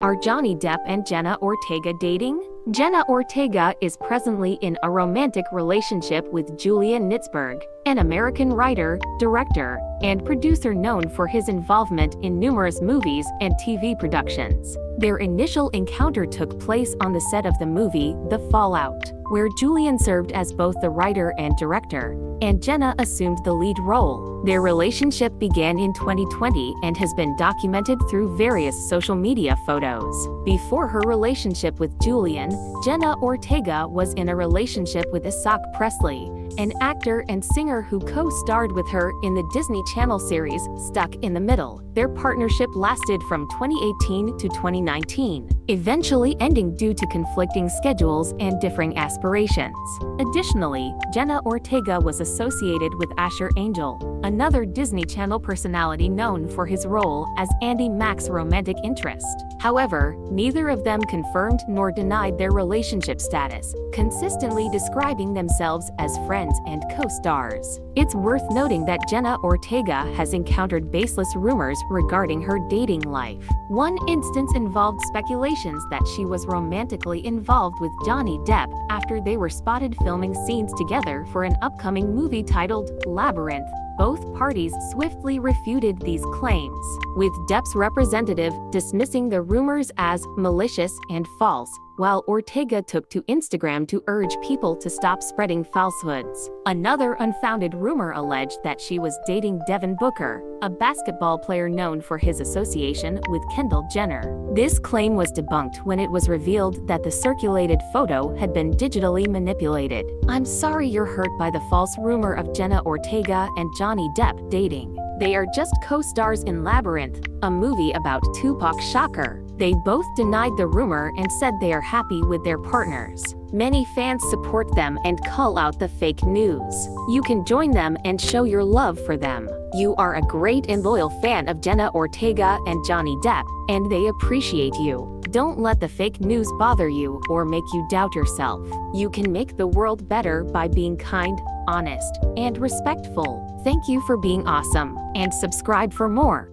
Are Johnny Depp and Jenna Ortega dating? Jenna Ortega is presently in a romantic relationship with Julien Nitzberg, an American writer, director, and producer known for his involvement in numerous movies and TV productions. Their initial encounter took place on the set of the movie The Fallout, where Julien served as both the writer and director, and Jenna assumed the lead role. Their relationship began in 2020 and has been documented through various social media photos. Before her relationship with Julien, Jenna Ortega was in a relationship with Isaak Presley, an actor and singer who co-starred with her in the Disney Channel series Stuck in the Middle. Their partnership lasted from 2018 to 2019, eventually ending due to conflicting schedules and differing aspirations. Additionally, Jenna Ortega was associated with Asher Angel, another Disney Channel personality known for his role as Andi Mack's romantic interest. However, neither of them confirmed nor denied their relationship status, consistently describing themselves as friends and co-stars. It's worth noting that Jenna Ortega has encountered baseless rumors regarding her dating life. One instance involved speculations that she was romantically involved with Johnny Depp after they were spotted filming scenes together for an upcoming movie titled Labyrinth. Both parties swiftly refuted these claims, with Depp's representative dismissing the rumors as malicious and false, while Ortega took to Instagram to urge people to stop spreading falsehoods. Another unfounded rumor alleged that she was dating Devin Booker, a basketball player known for his association with Kendall Jenner. This claim was debunked when it was revealed that the circulated photo had been digitally manipulated. I'm sorry you're hurt by the false rumor of Jenna Ortega and Johnny Depp dating. They are just co-stars in Labyrinth, a movie about Tupac Shakur. They both denied the rumor and said they are happy with their partners. Many fans support them and call out the fake news. You can join them and show your love for them. You are a great and loyal fan of Jenna Ortega and Johnny Depp, and they appreciate you. Don't let the fake news bother you or make you doubt yourself. You can make the world better by being kind, honest, and respectful. Thank you for being awesome, and subscribe for more.